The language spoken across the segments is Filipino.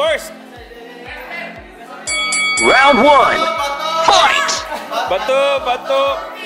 first. Round one. Fight! Batu, bato.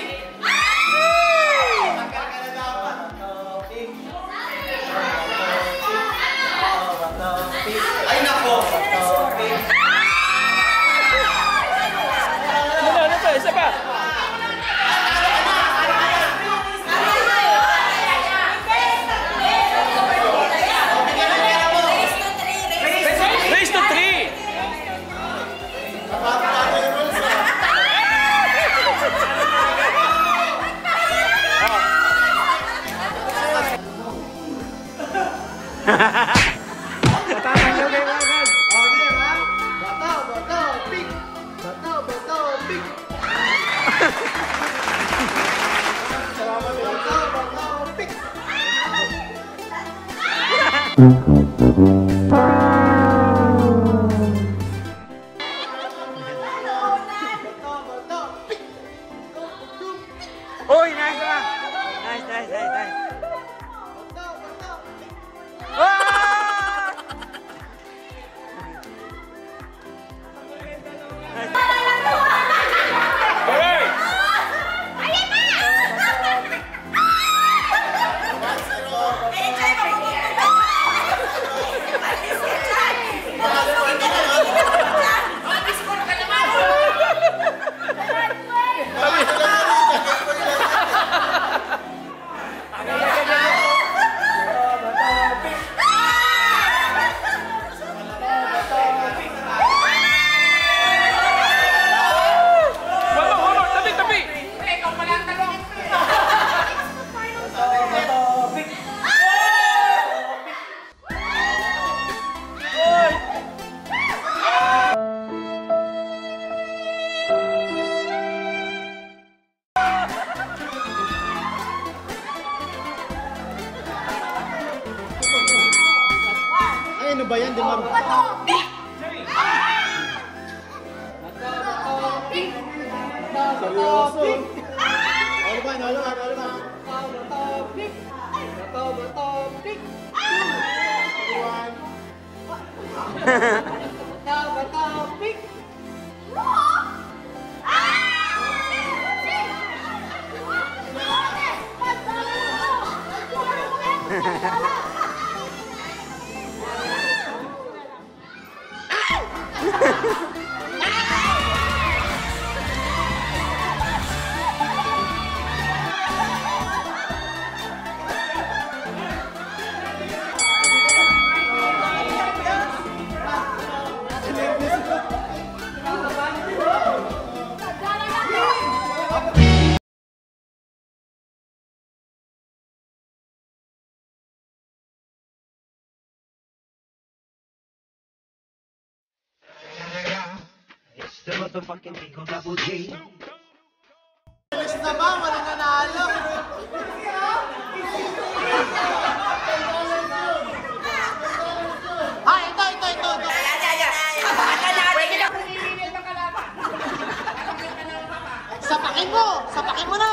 Bato, Seryoso. Ano ba? Ano ba? Ano ba? Bato, bato, pick! One. Bato, the motherfucking Eagle Double G. Bilis na ba? Walang nanalo. Ah, ito, ito, ito. ito. Sapakin mo! Sapakin mo na!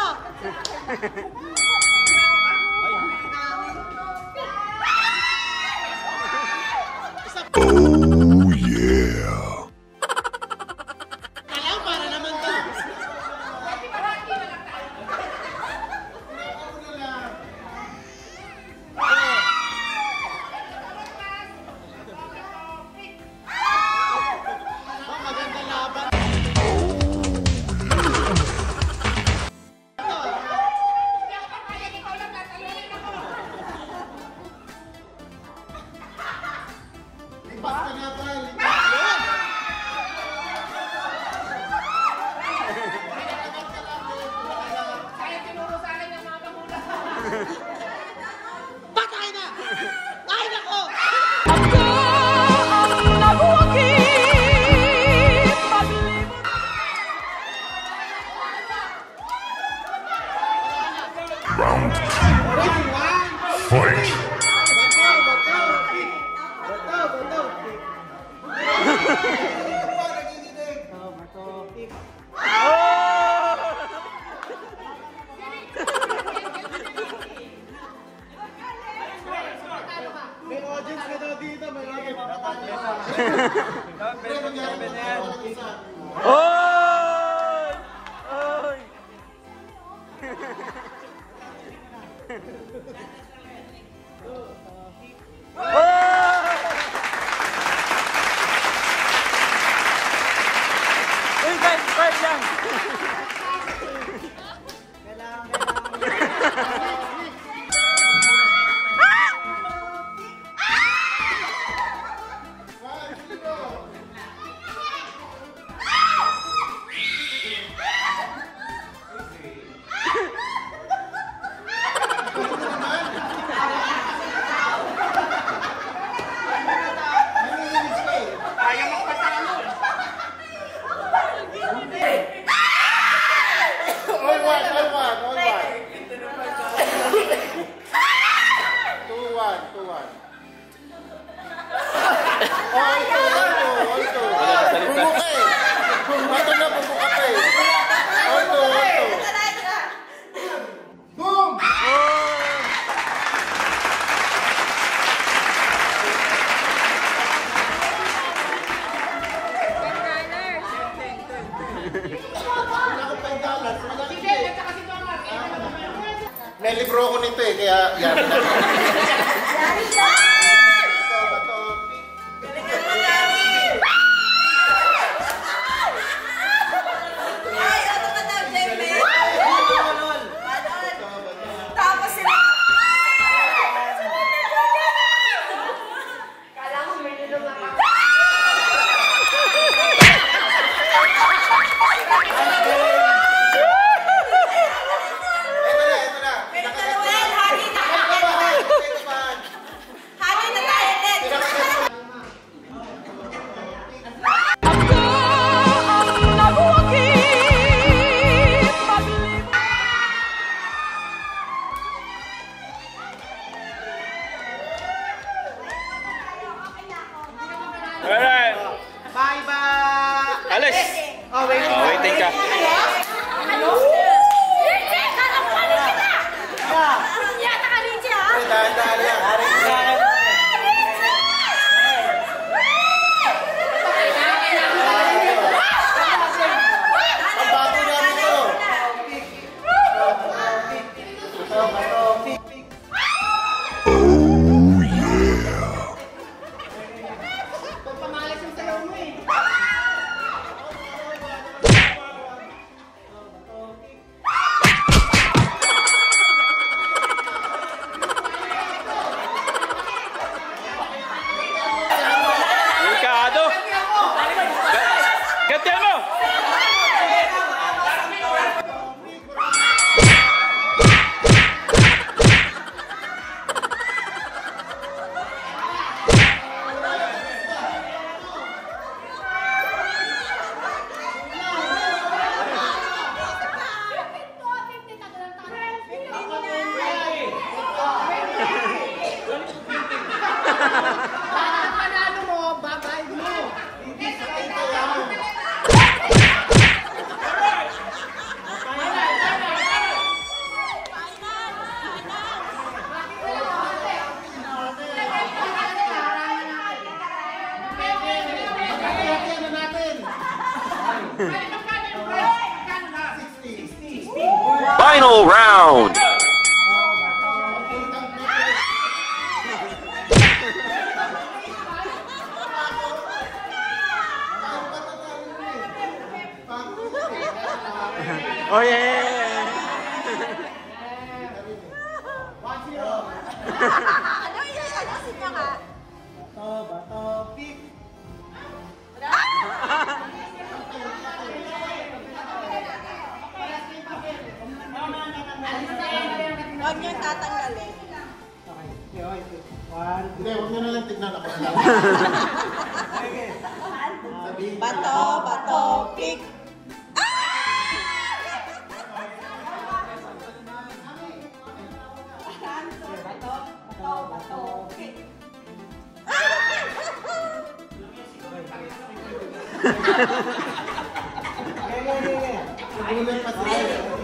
Round two. Fight! dito, may lagi mapatay. Oh! Guys, guys lang! All Wala akong five dollars. Wala akong May libro ako nito eh, kaya yan. Ito, Alis. Oh, wait. Oh, waiting ka. Yata ka, Richie, ha? Dahan-dahan lang. Oh, yeah, yeah, yeah. Ano yun? Alisin niya ka. Bato, bato, pick. Huwag niyo tatanggalin. Hindi, huwag nyo na lang tignan ako. 네네네. 네, 네.